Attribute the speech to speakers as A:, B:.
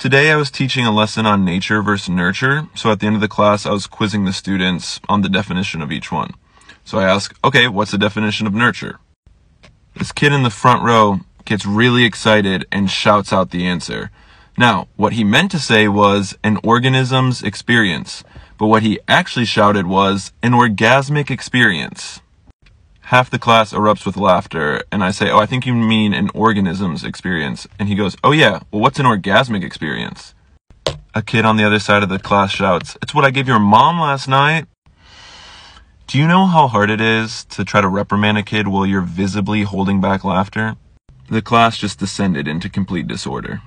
A: Today I was teaching a lesson on nature versus nurture, so at the end of the class I was quizzing the students on the definition of each one. So I ask, okay, what's the definition of nurture? This kid in the front row gets really excited and shouts out the answer. Now, what he meant to say was an organism's experience, but what he actually shouted was an orgasmic experience. Half the class erupts with laughter, and I say, Oh, I think you mean an organism's experience. And he goes, Oh, yeah, well, what's an orgasmic experience? A kid on the other side of the class shouts, It's what I gave your mom last night. Do you know how hard it is to try to reprimand a kid while you're visibly holding back laughter? The class just descended into complete disorder.